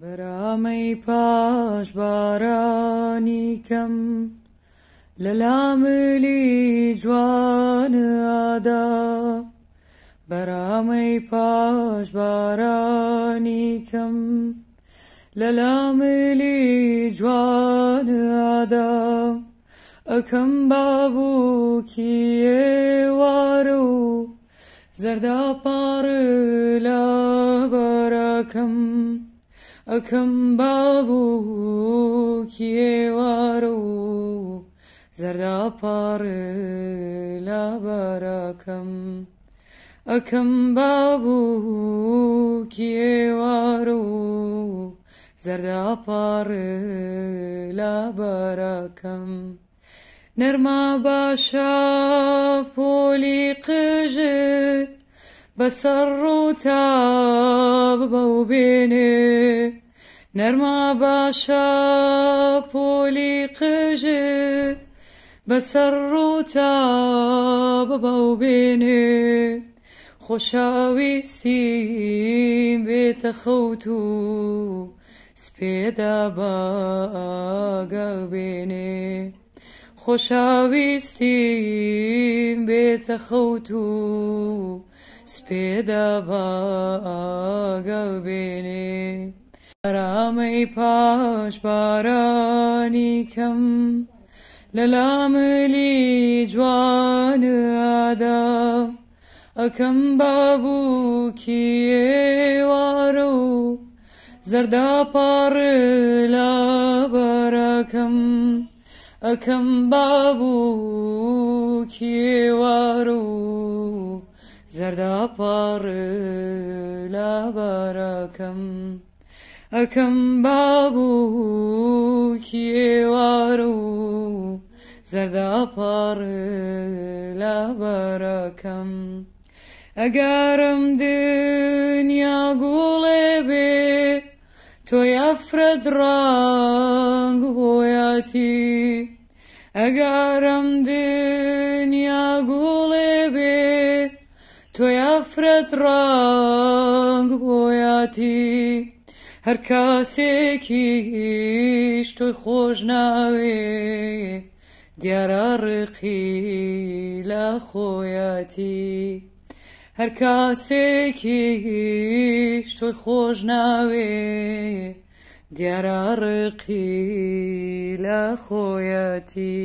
بەرامەی پاش بارانی کەم لە لاملی جوانەدا بەرامەی پاش بارانی کەم لە لاملی جوانەدا ئەکەم بابووکیێوار و زەردا پارە ئەکەم بابوو کێوارە و زەرداپارە لابارەکەم ئەکەم بابوو کێوارە و زەرداپارە لابارەکەم نەرما باشە پۆلی قژر بسر و تاب بینه نرما باشا پولی قجه بسر و تاب بوبینه خوشاویستیم به تخوتو سپیدا باگا بینه خوشاویستیم به تخوتو سپێدەبا ئاگەڵ بێنێ ڕامەی پاش بارانی کەم لە لاملی جوانەدا ئەکەم بابووکیێوارە و زەردا پاڕ لە بەرەکەم ئەکەم بابووکیێوار و زەرداپارڕێ لابارەکەم ئەکەم بابوو کێوار و زەرداپارڕێ لابارەکەم ئەگارم دنیا گوڵێ بێ تۆ یافرەت ڕنگ بۆیەتی ئەگارم دنیا گوڵێ بێ تۆ یافرەت ڕنگ بۆیاتی هەر کاسێکیش تۆی خۆش ناوێ دیارە ڕقی لە خۆیەتی هەر کاسێکیش تۆی خۆش ناوێ دیارە ڕقی لە خۆیەتی